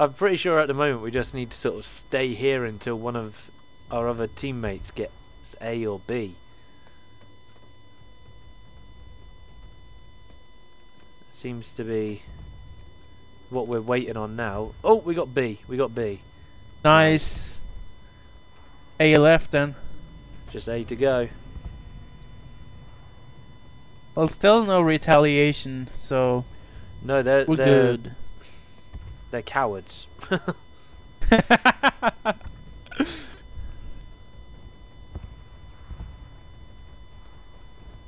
I'm pretty sure at the moment we just need to sort of stay here until one of our other teammates gets A or B. Seems to be what we're waiting on now. Oh, we got B. We got B. Nice. A left then. Just A to go. Well, still no retaliation, so No, they're we're they're good. They're cowards.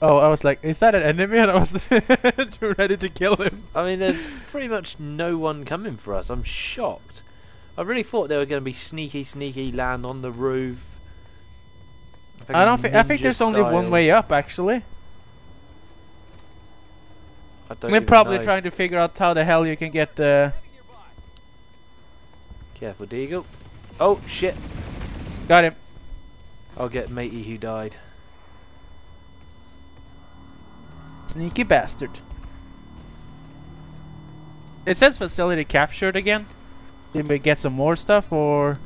oh, I was like, is that an enemy? And I was ready to kill him. I mean, there's pretty much no one coming for us. I'm shocked. I really thought they were going to be sneaky, sneaky, land on the roof. I don't think. I think there's only one way up, actually. I don't We're probably know. trying to figure out how the hell you can get. Uh, Careful, Deagle. Oh shit! got him. I'll get matey who died. Sneaky bastard. It says facility captured again. Did we get some more stuff or?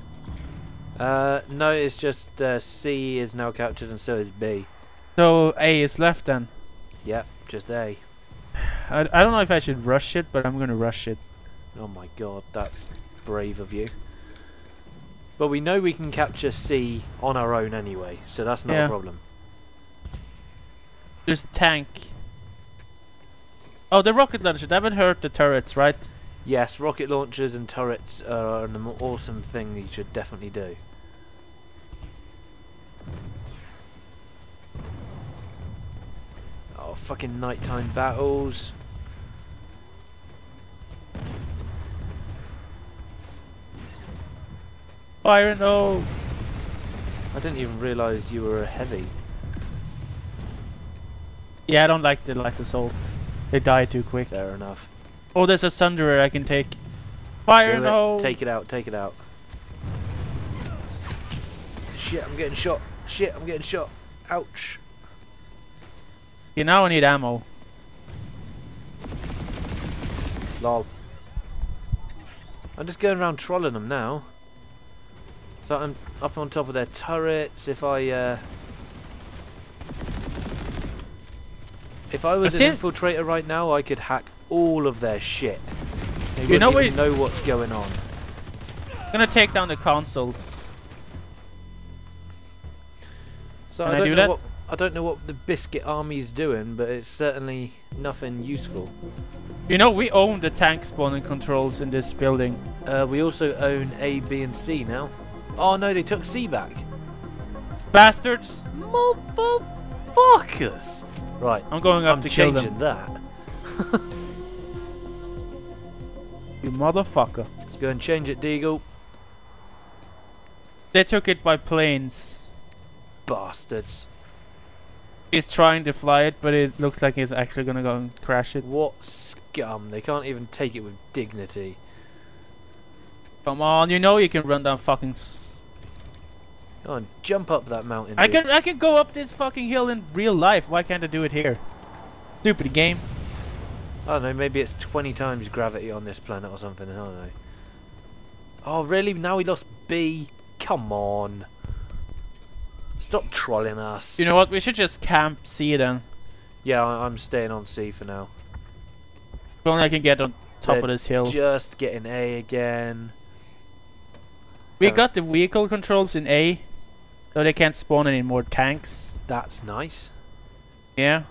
Uh, no, it's just uh, C is now captured and so is B. So A is left then. Yep, just A. I, I don't know if I should rush it, but I'm gonna rush it. Oh my god, that's brave of you. But we know we can capture C on our own anyway, so that's not Yeah. a problem. There's a tank. Oh, the rocket launcher. That would hurt the turrets, right? Yes, rocket launchers and turrets are an awesome thing that you should definitely do. Oh, fucking nighttime battles. Fire no. I didn't even realise you were a heavy. Yeah, I don't like the light assault. They die too quick. Fair enough. Oh, there's a sunderer I can take. Fire no. Take it out, take it out. Shit, I'm getting shot. Shit, I'm getting shot. Ouch. You now I need ammo. Lol. I'm just going around trolling them now. So I'm up on top of their turrets. If I, uh, if I was an infiltrator right now, I could hack all of their shit. They You know even know what's going on. I'm gonna take down the consoles. So Can I I don't do know that? what I don't know what the biscuit army's doing, but it's certainly nothing useful. You know, we own the tank spawning controls in this building. Uh, we also own A, B, and C now. Oh no, they took C back. Bastards! Motherfuckers! Right, I'm going up I'm to kill changing them. that. You motherfucker. Let's go and change it, Deagle. They took it by planes. Bastards. He's trying to fly it, but it looks like he's actually gonna go and crash it. What scum. They can't even take it with dignity. Come on, you know you can run down fucking. Come on, jump up that mountain. I dude. can I can go up this fucking hill in real life. Why can't I do it here? Stupid game. I don't know, maybe it's 20 times gravity on this planet or something. I don't know. Oh, really? Now we lost B? Come on. Stop trolling us. You know what? We should just camp C then. yeah, I- I'm staying on C for now. If only I can get on top They're of this hill. Just getting A again. We got the vehicle controls in A, so they can't spawn any more tanks. That's nice. Yeah.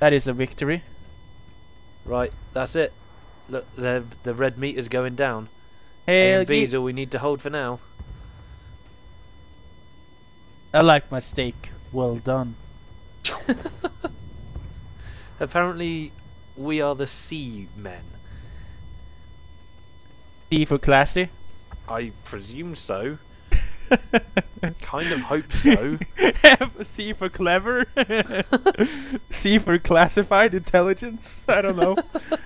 That is a victory. Right, that's it. Look, the the red meter's going down. A Hey, and B's all we need to hold for now. I like my steak. Well done. Apparently, we are the sea men. C for classy. I presume so. Kind of hope so. C for clever. C for classified intelligence. I don't know.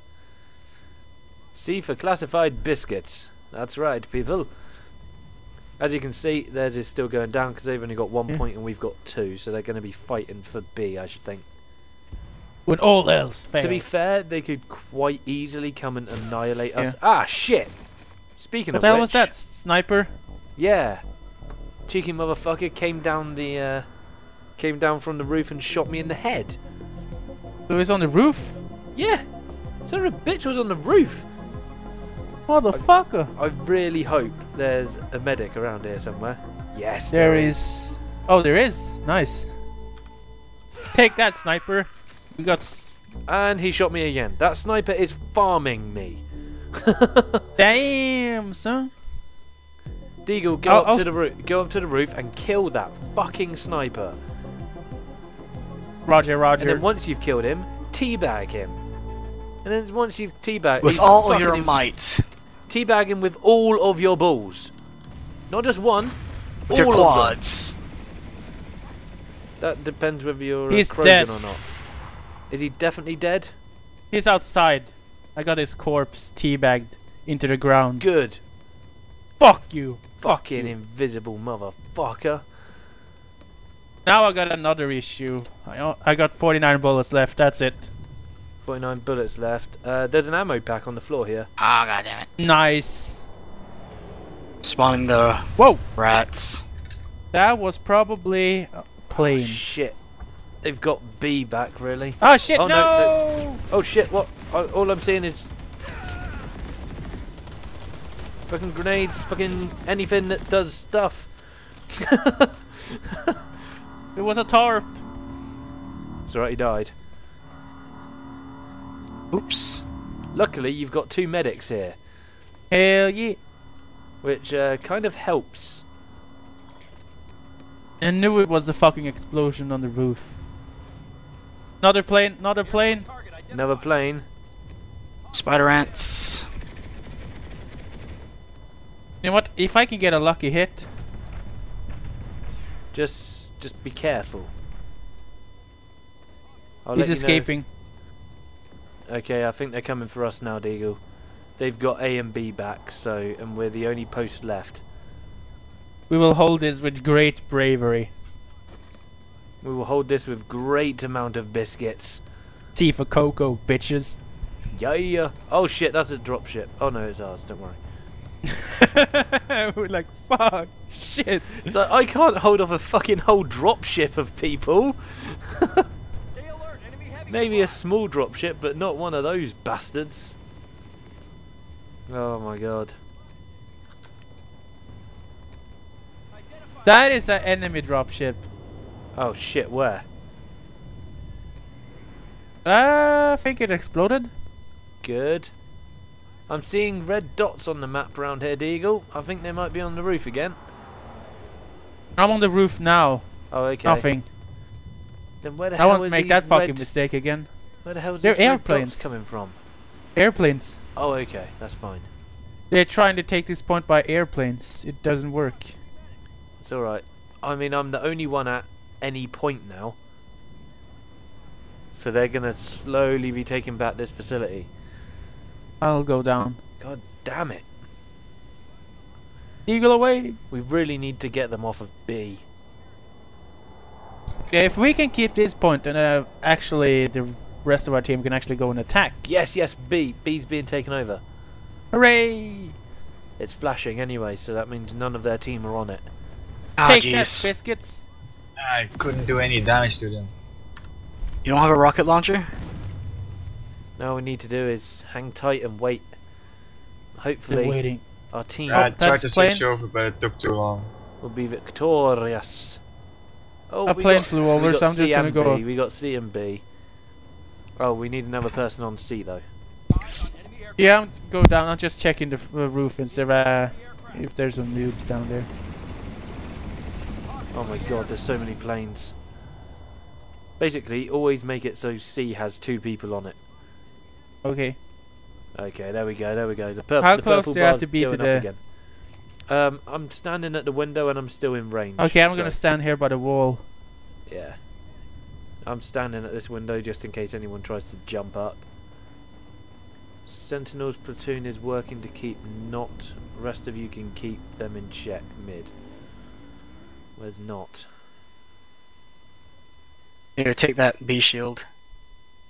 C for classified biscuits. That's right, people. As you can see, theirs is still going down because they've only got one Yeah. point and we've got two, so they're going to be fighting for B, I should think. when all else fails. To be fair, they could quite easily come and annihilate us. Yeah. Ah, shit! Speaking What of the hell was that? Sniper? Yeah, cheeky motherfucker came down the uh, came down from the roof and shot me in the head. It was on the roof? Yeah, son of a bitch was on the roof. Motherfucker. I really hope there's a medic around here somewhere. Yes, There is. Oh, there is. Nice. Take that, sniper. We got. S- And he shot me again. That sniper is farming me. Damn, son. Deagle, go I'll- up I'll to the roof. Go up to the roof and kill that fucking sniper. Roger, Roger. And then once you've killed him, teabag him. And then once you've teabagged, With all fucking your him- might. teabag him with all of your balls, not just one. With all your of them. quads. That depends whether you're He's a Krogan dead. or not. Is he definitely dead? He's outside. I got his corpse teabagged into the ground. Good. Fuck you. Fuck Fucking invisible motherfucker. Now I got another issue. I, I got 49 bullets left. That's it. 49 bullets left. Uh, there's an ammo pack on the floor here. Ah, god damn it. Nice. Spawning the Whoa. rats. That was probably a plane. Shit. They've got B back, really. Oh shit! Oh, no. no, Oh shit, what? Oh, all I'm seeing is. Fucking grenades, fucking anything that does stuff. It was a tarp. It's alright, he died. Oops. Luckily, you've got two medics here, Hell yeah! which uh, kind of helps. I knew it was the fucking explosion on the roof. Another plane. Another plane. Another plane. Spider ants. You know what? If I can get a lucky hit, Just, just be careful. I'll he's let you know if- escaping. Okay, I think they're coming for us now, Deagle. They've got A and B back, so and we're the only post left. We will hold this with great bravery. We will hold this with great amount of biscuits. See for Coco, bitches. Yeah, yeah. Oh shit, that's a dropship. Oh no, it's ours. Don't worry. We're like, fuck, shit. So I can't hold off a fucking whole dropship of people. Maybe a small dropship, but not one of those bastards. Oh my god. That is an enemy dropship. Oh shit, where? Uh, I think it exploded. Good. I'm seeing red dots on the map around here, Deagle. I think they might be on the roof again. I'm on the roof now. Oh, okay. Nothing. Then where the I hell won't make that fucking red- mistake again. Where the hell is They're airplanes. dots coming from? Airplanes. Oh, okay. That's fine. They're trying to take this point by airplanes. It doesn't work. It's alright. I mean, I'm the only one at any point now. So they're gonna slowly be taking back this facility. I'll go down. God damn it. Eagle away. We really need to get them off of B. If we can keep this point, and uh, actually the rest of our team can actually go and attack. Yes, yes, B. B's being taken over. Hooray! It's flashing anyway, so that means none of their team are on it. Ah, Take that, jeez. biscuits. I couldn't do any damage to them. You don't have a rocket launcher? Now all we need to do is hang tight and wait. Hopefully, waiting. our team I tried that's to plane. switch over, but it took too long. will be victorious. Oh, A plane got- flew over, so I'm just gonna go. We got C and B. Oh, we need another person on C though. Yeah, I'm go down. I'm just checking the uh, roof and see uh, if there's some noobs down there. Oh my god, there's so many planes. Basically, always make it so C has two people on it. Okay. Okay, there we go, there we go. The, pur- How the close purple do I have bar's to be to the- again. Um, I'm standing at the window and I'm still in range. Okay, I'm so- gonna stand here by the wall. Yeah. I'm standing at this window just in case anyone tries to jump up. Sentinel's platoon is working to keep not. Rest of you can keep them in check mid. Where's not? Here, take that B shield.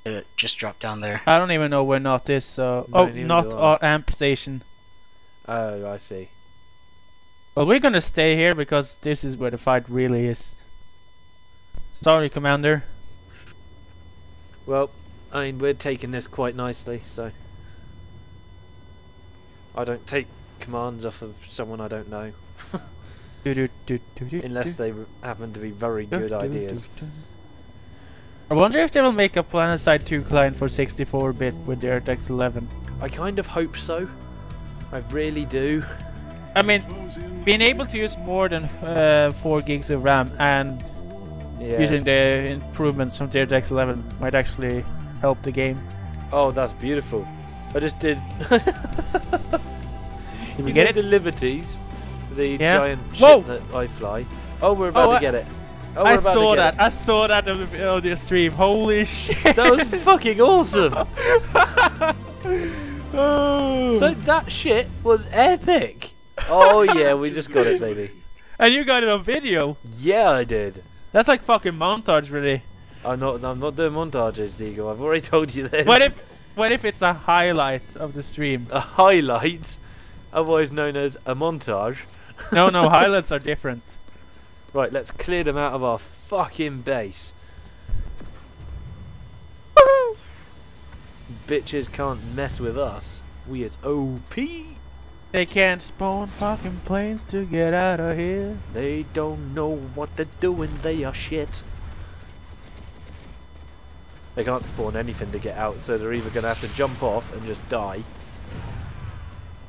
It just dropped down there. I don't even know where not is. So, No, oh, not our amp station. Oh, I see. Well, we're gonna stay here because this is where the fight really is. Sorry, Commander. Well, I mean, we're taking this quite nicely, so. I don't take commands off of someone I don't know, unless they happen to be very good ideas. I wonder if they will make a PlanetSide 2 client for 64-bit with DirectX 11. I kind of hope so. I really do. I mean, being able to use more than uh, 4 gigs of RAM and Yeah. using the improvements from DirectX 11 might actually help the game. Oh, that's beautiful. I just did. Did we You get it? The liberties, the Yeah. giant Whoa! ship that I fly. Oh, we're about Oh, to get it. Oh, I saw that. I saw that on the, on the stream. Holy shit! That was fucking awesome. oh. so that shit was epic. Oh yeah, we just got it, baby. and you got it on video. Yeah, I did. That's like fucking montage, really. I'm not. I'm not doing montages, Deagle. I've already told you this. What if, what if it's a highlight of the stream? a highlight, otherwise known as a montage? No, no, highlights are different. Right, let's clear them out of our fucking base. Bitches can't mess with us. We is OP. They can't spawn fucking planes to get out of here. They don't know what they're doing. They are shit. They can't spawn anything to get out, so they're either gonna have to jump off and just die,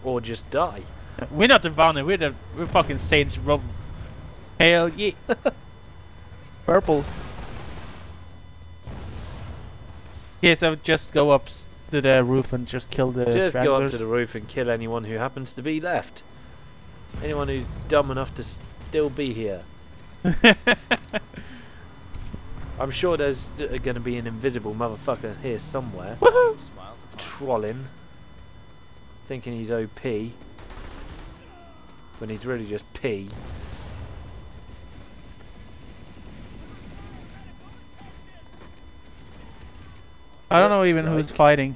or just die. We're not the we're the we're fucking Saints Row. Hell yeah. Purple. Okay, so just go up to the roof and just kill the Just go up to the roof and kill anyone who happens to be left. Anyone who's dumb enough to still be here. I'm sure there's uh, going to be an invisible motherfucker here somewhere. Trolling. Thinking he's OP. When he's really just P. I don't know even who's fighting.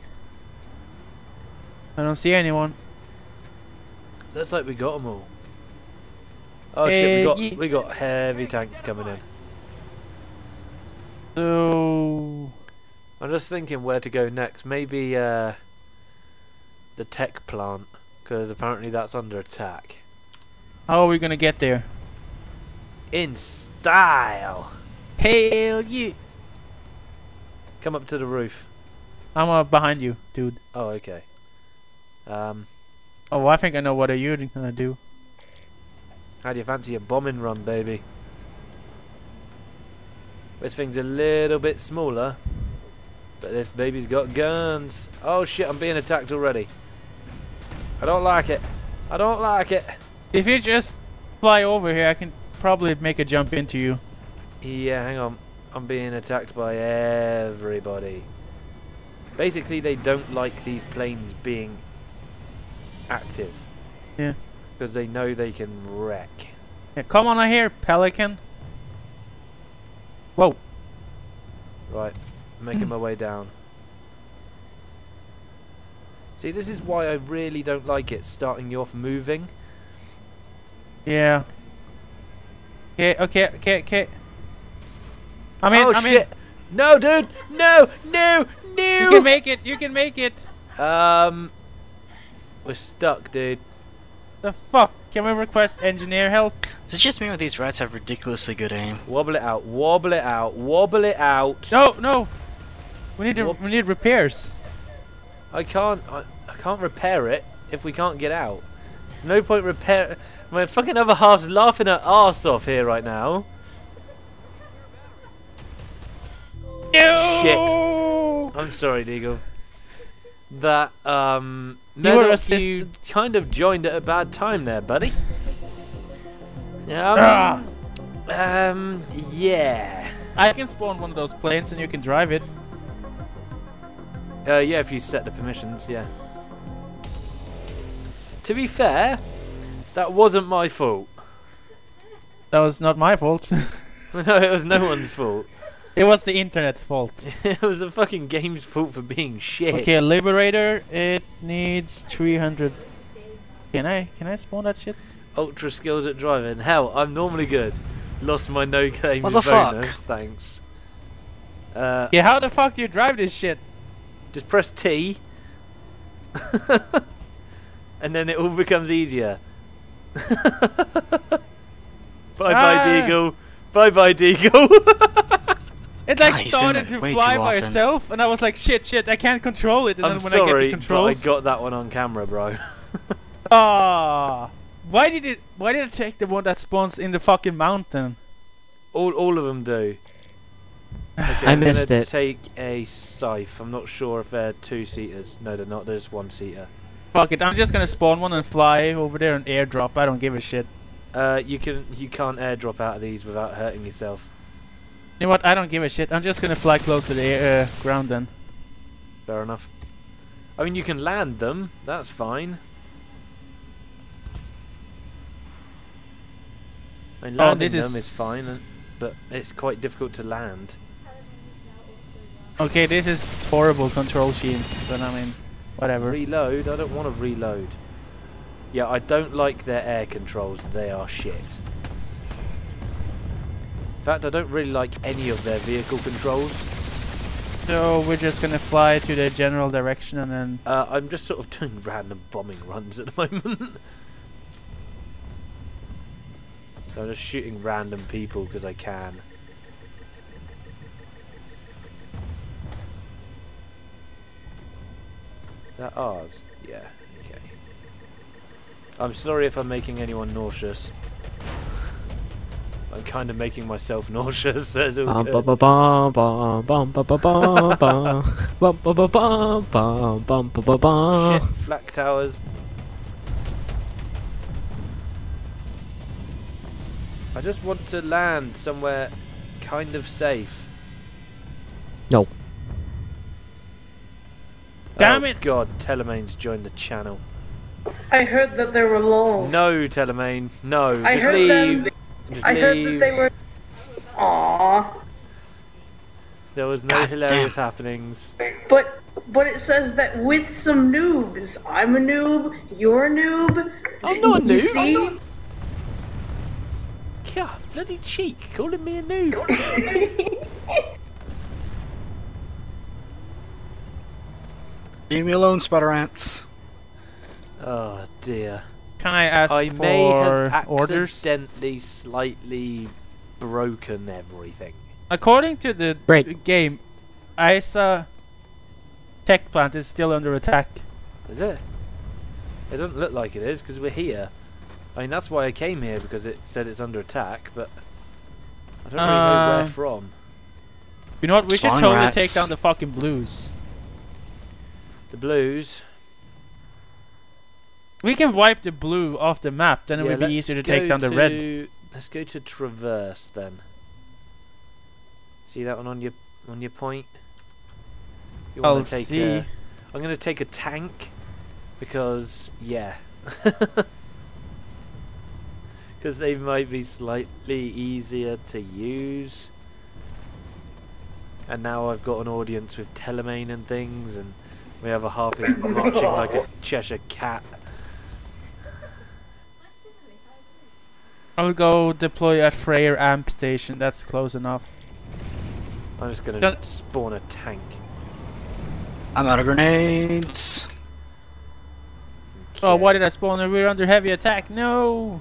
I don't see anyone. Looks like we got them all. Oh Eh, shit, we got ye- we got heavy tanks coming in. So I'm just thinking where to go next. Maybe uh, the tech plant, because apparently that's under attack. how are we gonna get there? In style. Hell yeah! Come up to the roof. I'm uh, behind you, dude. Oh, okay. Um, Oh, I think I know what are you're gonna do. how do you fancy a bombing run, baby? This thing's a little bit smaller, but this baby's got guns. Oh shit, I'm being attacked already. I don't like it. I don't like it. If you just fly over here, I can probably make a jump into you. Yeah, hang on. I'm being attacked by everybody. Basically, they don't like these planes being active. Yeah. Because they know they can wreck. Yeah, come on out here, Pelican. Whoa. Right, making my way down. See, this is why I really don't like it, starting you off moving. Yeah. Okay, okay, okay, okay. I'm in, oh I'm shit! No, dude! No! No! No! You can make it, you can make it. um, we're stuck, dude. The fuck? Can we request engineer help? Is it just me or these rats have ridiculously good aim? Wobble it out, wobble it out, wobble it out. No, no. We need to, Whoop. we need repairs. I can't. I, I can't repair it if we can't get out. No point repair. My fucking other half's laughing her arse off here right now. No! I'm sorry, Deagle. That um, You assist- you kind of joined at a bad time there, buddy. Ah. Um, um, yeah. I can spawn one of those planes and you can drive it. Uh, yeah, if you set the permissions, yeah. To be fair, that wasn't my fault. That was not my fault. no, it was no one's fault. It was the internet's fault. it was the fucking game's fault for being shit. Okay, Liberator, it needs 300. Can I? Can I spawn that shit? Ultra skills at driving. Hell, I'm normally good. Lost my no games What the fuck? bonus. Thanks. Uh, Yeah, how the fuck do you drive this shit? Just press T. and then it all becomes easier. bye bye, Ah. Deagle. Bye bye, Deagle. It like started it to way fly by often. itself, and I was like, shit, shit, I can't control it. And I'm then when sorry, I get the but I got that one on camera, bro. ah, why did it? Why did it take the one that spawns in the fucking mountain? all, all of them do. Okay, I I'm missed gonna it. Take a scythe. I'm not sure if they're two seaters. No, they're not. They're just one seater. Fuck it, I'm just gonna spawn one and fly over there and airdrop. I don't give a shit. Uh, you can you can't airdrop out of these without hurting yourself. You know what? I don't give a shit. I'm just gonna fly close to the air, uh, ground then. Fair enough. I mean, you can land them. That's fine. I mean, Oh, landing this them is is fine, and- but it's quite difficult to land. Okay, this is horrible control scheme, but I mean, whatever. Reload? I don't want to reload. Yeah, I don't like their air controls. They are shit. In fact, I don't really like any of their vehicle controls. So we're just gonna fly to the general direction and then. Uh, I'm just sort of doing random bombing runs at the moment. so I'm just shooting random people because I can. Is that ours? Yeah, okay. I'm sorry if I'm making anyone nauseous. I'm kind of making myself nauseous. So flak towers. I just want to land somewhere kind of safe. No. Damn oh, it! God, Telemane's joined the channel. I heard that there were lulls. No, Telemane. No, I just heard leave that. Just I heard that they were. Aww. There was no God hilarious damn. happenings. But but it says that with some noobs. I'm a noob. You're a noob. I'm not a You noob, I'm see? God, bloody cheek, calling me a noob. Leave me alone, spider ants. oh dear. Can I ask I for may have orders? accidentally slightly broken everything. According to the Great. game, Eisa tech plant is still under attack. Is it? It doesn't look like it is because we're here. I mean, that's why I came here because it said it's under attack, but I don't really know where Uh, from. You know what? We should totally rats. take down the fucking blues. The blues. We can wipe the blue off the map, then it Yeah, would be easier to take down the red. Let's go to traverse then. See that one on your on your point? You I'll take see. A, I'm gonna take a tank because yeah. Because they might be slightly easier to use. And now I've got an audience with Telemane and things, and we have a half is marching like a Cheshire cat. I'll go deploy at Freyr Amp Station. That's close enough. I'm just gonna Don't- spawn a tank. I'm out of grenades. Oh, why did I spawn? there? We're under heavy attack. No.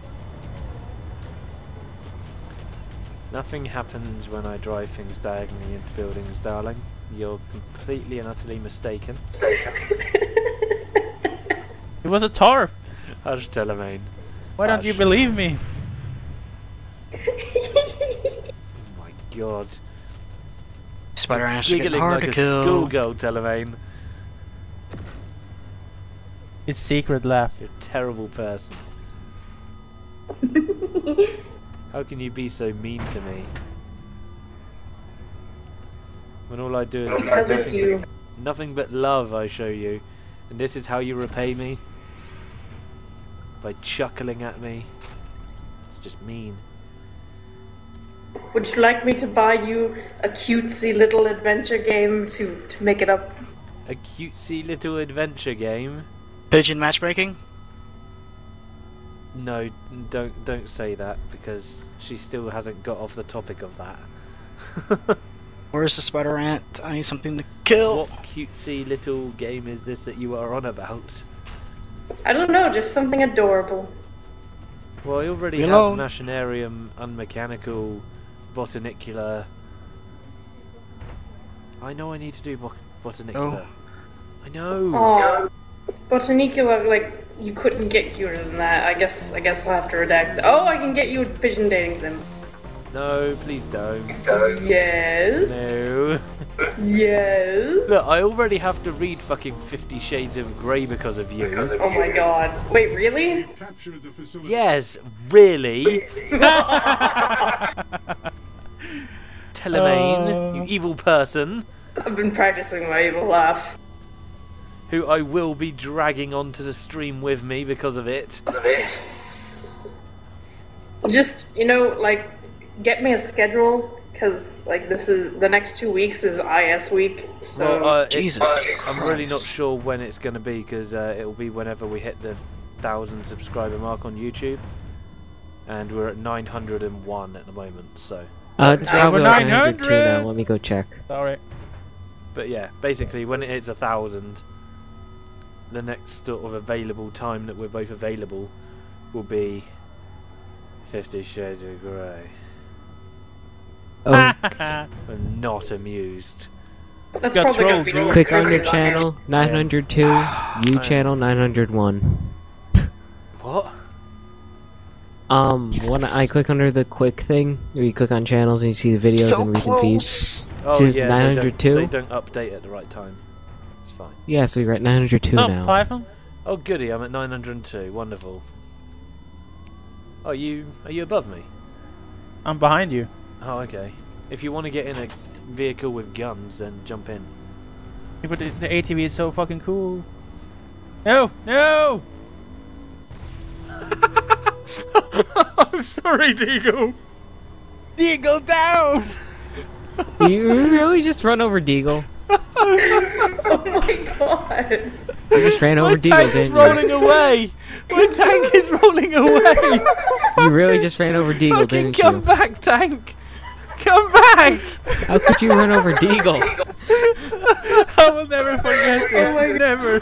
Nothing happens when I drive things diagonally into buildings, darling. You're completely and utterly mistaken. It was a tarp. Hush, Telemane. Why don't you believe me? Oh my god. Spider ants are getting Giggling hard like to a kill. schoolgirl, Telemane. It's secret laugh. You're a terrible person. How can you be so mean to me? When all I do is Because it's you. nothing but love I show you, and this is how you repay me? By chuckling at me? It's just mean. Would you like me to buy you a cutesy little adventure game to, to make it up? A cutesy little adventure game. Pigeon matchmaking? No, don't don't say that because she still hasn't got off the topic of that. Where's the spider ant? I need something to kill. what cutesy little game is this that you are on about? I don't know, just something adorable. Well, I already Leave have alone. Machinarium, Unmechanical, Botanicula. I know I need to do bot- Botanicula. Oh. I know. Oh, Botanicula, like you couldn't get cuter than that. I guess. I guess I'll have to redact. Oh, I can get you a pigeon dating sim. No, please don't. Yes. No. Yes. Look, I already have to read fucking Fifty Shades of Grey because of you. Because of Oh my god. Wait, really? Capture the facility. Yes, really? Telemaine, you evil person, I've been practicing my evil laugh. who I will be dragging onto the stream with me because of it. Just you know, like, get me a schedule because like this is the next two weeks is IS week. So Well, uh, it- Jesus. I'm really not sure when it's going to be because uh, it will be whenever we hit the thousand subscriber mark on YouTube, and we're at 901 at the moment. So, Uh, it's Number probably like 102 900. now. Let me go check. Sorry. but yeah, basically when it hits a thousand, the next sort of available time that we're both available will be Fifty Shades of Grey. Oh, I'm not amused. that's got probably gonna be click on your channel 902, you channel 901. What? Um, when I click under the quick thing, where you click on channels and you see the videos so and recent feeds. close. Oh Says yeah, they don't, 902? they don't update at the right time. It's fine. Yeah, so you're at 902 Oh, now. Python? Oh goody, I'm at 902. Wonderful. Are you are you above me? I'm behind you. Oh, okay. If you want to get in a vehicle with guns, then jump in. But the, the ATV is so fucking cool. No! No! I'm sorry, Deagle. Deagle down! you really just run over Deagle? Oh my god. You just ran My over Deagle, tank's didn't rolling you? away. My tank is rolling away. You really just ran over Deagle, Fucking didn't come you? back, tank. Come back. How could you run over Deagle? I will never forget this. Oh my never.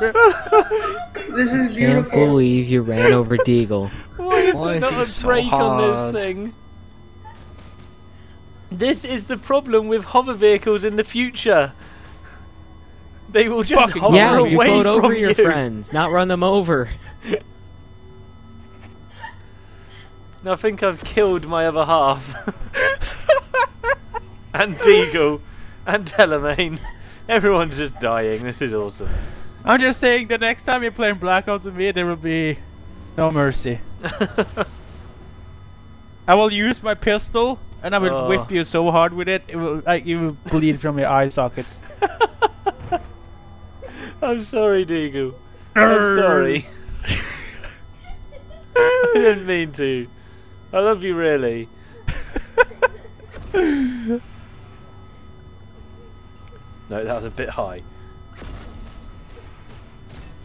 This is beautiful. Can't believe you ran over Deagle. Why is Why there is not he a so brake on this thing? This is the problem with hover vehicles in the future. They will just Fucking hover yeah, you away float from over your you. friends, not run them over. I think I've killed my other half. and Deagle. And Telemaine. Everyone's just dying. This is awesome. I'm just saying the next time you're playing Black Ops with me, there will be no mercy. I will use my pistol and I will Oh. whip you so hard with it, it will like you will bleed from your eye sockets. I'm sorry, Deagle. I'm sorry. I didn't mean to. I love you really. No, that was a bit high.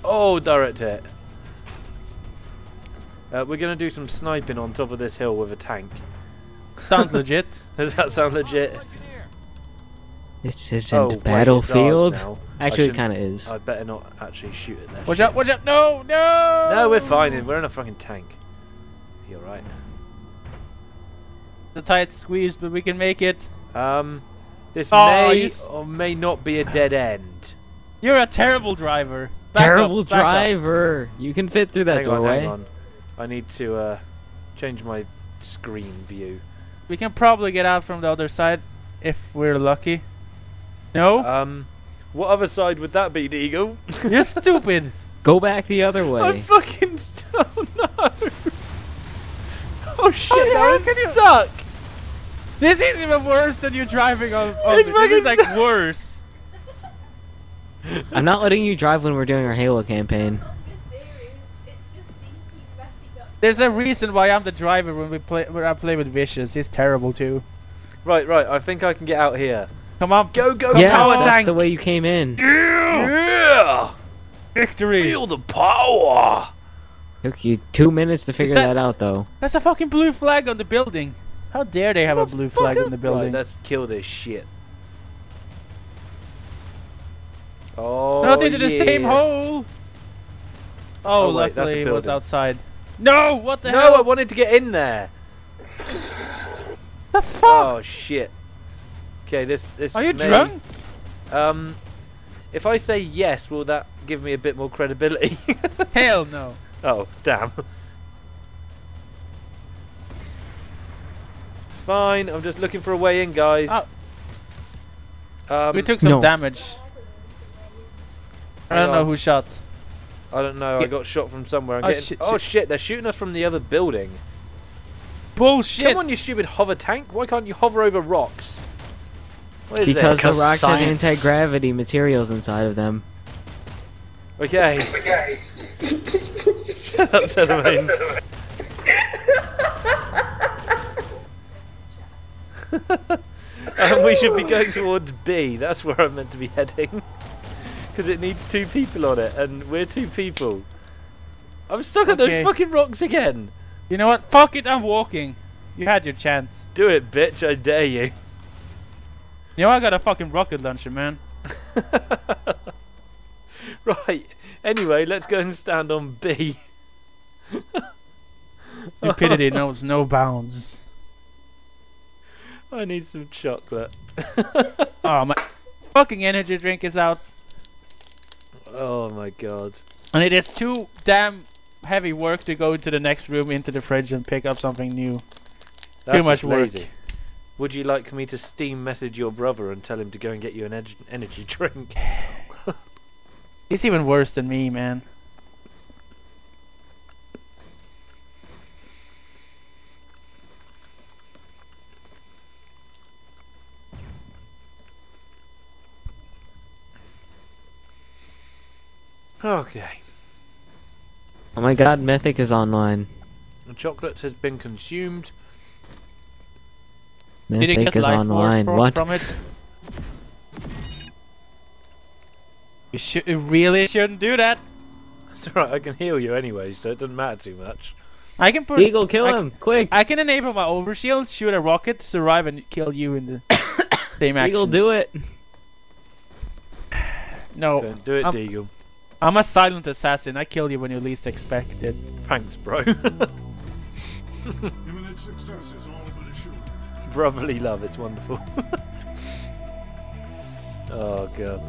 Oh, direct hit. Uh, we're gonna do some sniping on top of this hill with a tank. Sounds legit. Does that sound legit? This isn't oh, wait, it does Battlefield. now. I Actually, it kind of is. I better not actually shoot at that. Watch shit. out! Watch out! No! No! No, we're fine. We're in a fucking tank. You're right. The tight squeeze, but we can make it. Um, this Oh, may you or may not be a dead end. You're a terrible driver. Back Terrible up. driver. You can fit through that hang on, doorway. hang on. I need to uh, change my screen view. We can probably get out from the other side if we're lucky. No? Um, what other side would that be, Deagle? You're stupid. Go back the other way. I'm way. fucking. St- oh no! Oh shit! How the now hell it's can you- stuck. This is even worse than you driving on. on It's this is fucking like worse. I'm not letting you drive when we're doing our Halo campaign. There's a reason why I'm the driver when we play when I play with Vicious. He's terrible too. Right, right. I think I can get out here. Come on, Go, go, yes, power that's tank! the way you came in. Yeah! victory! Feel the power. Took you two minutes to figure that- that... out, though. That's a fucking blue flag on the building. How dare they have a blue flag in the Right, building? let's kill this shit. Oh, Not into the same hole. Oh, Oh, wait, that's luckily it was outside. No, what the No, hell? No, I wanted to get in there. the fuck? Oh shit. Okay, this this. Are you may- drunk? Um, if I say yes, will that give me a bit more credibility? Hell no. oh damn. Fine, I'm just looking for a way in, guys. Oh. Um, we took some no. damage. I don't know who shot. I don't know. I got shot from somewhere. I'm Oh, getting. shit, oh shit. shit! They're shooting us from the other building. Bullshit. Come on, you stupid hover tank! Why can't you hover over rocks? What is Because this? the rocks have anti-gravity materials inside of them. Okay. Shut up, Um, we should be going towards B. That's where I'm meant to be heading. Because it needs two people on it, and we're two people. I'm stuck at those fucking rocks again. You know what? Fuck it, I'm walking. You had your chance. Do it, bitch! I dare you. You know I got a fucking rocket launcher, man. Right. Anyway, let's go and stand on B. Stupidity knows no bounds. I need some chocolate. Oh my fucking energy drink is out. Oh my god. And it is too damn heavy work to go into the next room into the fridge and pick up something new. That's Too much work. lazy. Would you like me to steam message your brother and tell him to go and get you an energy drink? He's even worse than me, man. Okay. Oh my god, Mythic is online. The chocolate has been consumed. Did he Mythic get is online. from, What? from it? You should you really shouldn't do that. It's alright, I can heal you anyway, so it doesn't matter too much. I can put Eagle, kill I- him! Quick! I can enable my overshield, shoot a rocket, survive, and kill you in the same action. Eagle, do it! no, Don't do it, um, Deagle. I'm a silent assassin. I kill you when you least expect it. Thanks, bro. Imminent success is all but assured. Brotherly love, it's wonderful. oh god.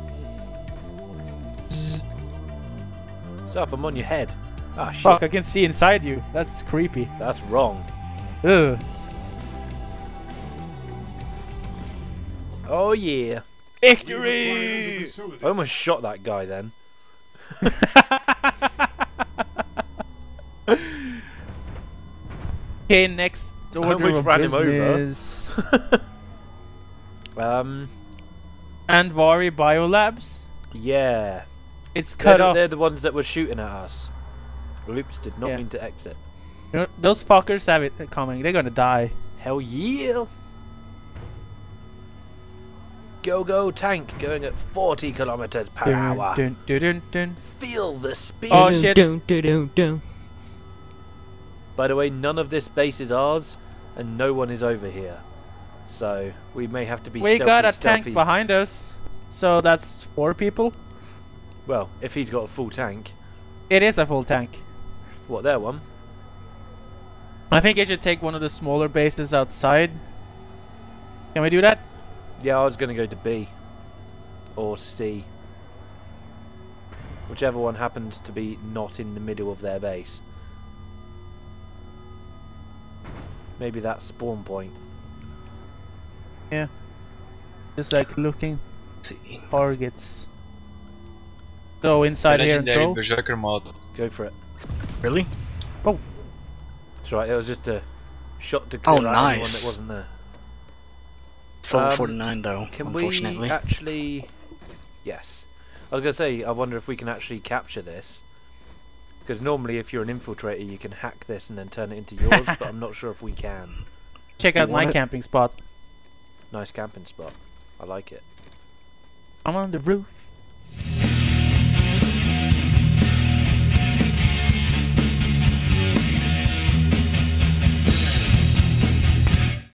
What's up? I'm on your head. Ah shit. Fuck, I can see inside you. That's creepy. That's wrong. Ugh. Oh yeah. Victory! I almost shot that guy then. Okay, next order of ran him over. Um, Andvari Biolabs. yeah. It's They're cut off. they're the ones that were shooting at us. Loops did not Yeah. mean to exit. You know, those fuckers have it coming. They're gonna die. Hell yeah! Go go tank going at 40 kilometers per Dun, hour. dun, dun, dun, dun. Feel the speed. Oh, shit. Dun, dun, dun, dun. By the way, none of this base is ours, and no one is over here. So we may have to be We stealthy, got a stealthy. tank behind us, so that's four people. Well, if he's got a full tank, It is a full tank. what there one? I think I should take one of the smaller bases outside. Can we do that? Yeah, I was gonna go to B or C, whichever one happens to be not in the middle of their base. Maybe that spawn point. Yeah. Just like looking see. targets. Go inside here and Legendary throw. Berserker mod. Go for it. Really? Oh. That's right. It was just a shot to Oh, clear out anyone that wasn't there. It's level Um, 49 though, Can unfortunately. we actually? Yes. I was gonna say. I wonder if we can actually capture this. Because normally, if you're an infiltrator, you can hack this and then turn it into yours. but I'm not sure if we can. Check out my wanna- camping spot. Nice camping spot. I like it. I'm on the roof.